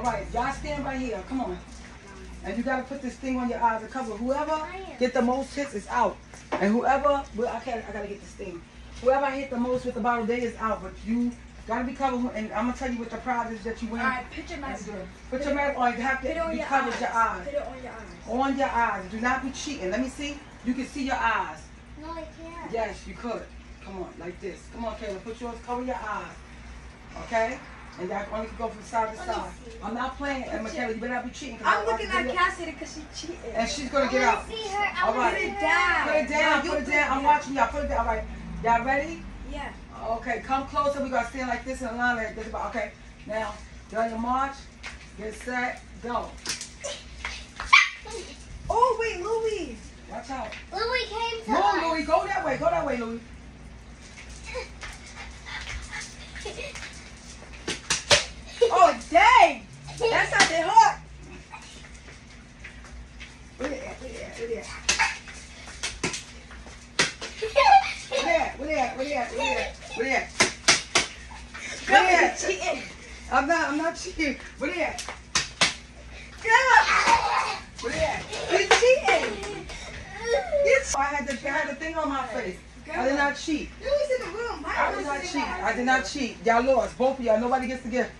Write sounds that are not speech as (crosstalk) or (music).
All right, y'all stand right here. Come on. And you gotta put this thing on your eyes to cover. Whoever get the most hits is out. And whoever, well, I can't, I gotta get this thing. Whoever I hit the most with the bottle day is out. But you gotta be covered. And I'm gonna tell you what the prize is that you win. All right, put your mask on. Put your mask on. You have to be your covered eyes. your eyes. Put it on your eyes. On your eyes. Do not be cheating. Let me see. You can see your eyes. No, I can't. Yes, you could. Come on, like this. Come on, Kayla. Put yours, cover your eyes. Okay? And that only can go from side to Let me side. see. I'm not playing, and Michaela, you better not be cheating. I'm I'll looking at the. Cassidy because she cheated. And she's gonna I get out. see her. I All wanna. Put it down. Put it down, You put it down. it I'm watching y'all. Put it down. All right. Y'all ready? Yeah. Okay, come closer. We gotta stand like this in a line like this. Okay. Now, you're your march. Get set. Go. (laughs) Oh wait, Louis. Watch out. Louis came to Move, us. Louis. Go that way. Go that way, Louis. (laughs) Oh dang! That's not that hard. Where they at? Where they at? Where they at? Where they at? Where they at? Where at? You. I'm not. I'm not cheating. Where they at? Girl, Where they at? you cheating. Yes. I had the I had the thing on my face. I did not cheat. Louis in the room. I did not cheat. I did not cheat. Y'all lost. Both of y'all. Nobody gets the gift.